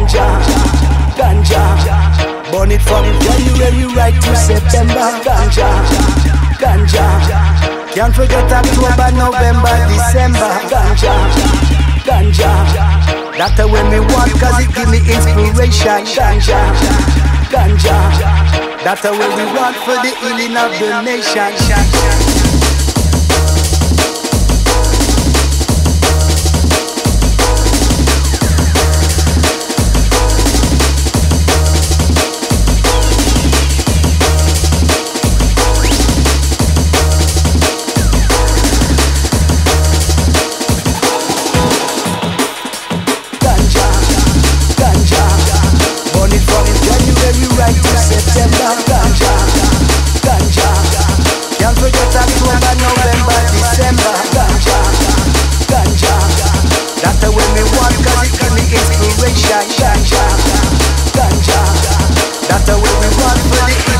Ganja, ganja. Burn it from January right to September. Ganja, ganja. Can't forget October, November, December. Ganja, ganja. That's the way me want cause it give me inspiration. Ganja, ganja. That's the way we want for the healing of the nation. inspiration. Ganja, that's the way we run for the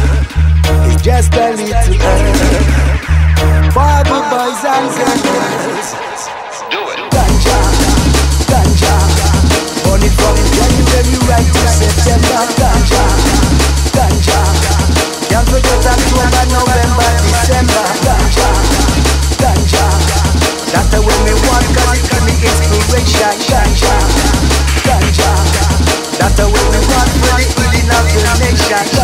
just a little herb. For the boys and girls. Do it. Ganja, ganja. Only from January right to September. Ganja, ganja. Can't forget October, November, December. Ganja, ganja. That's the way me want, cause it give me inspiration. Ganja, ganja. That's the way me want, for the healing of the nation.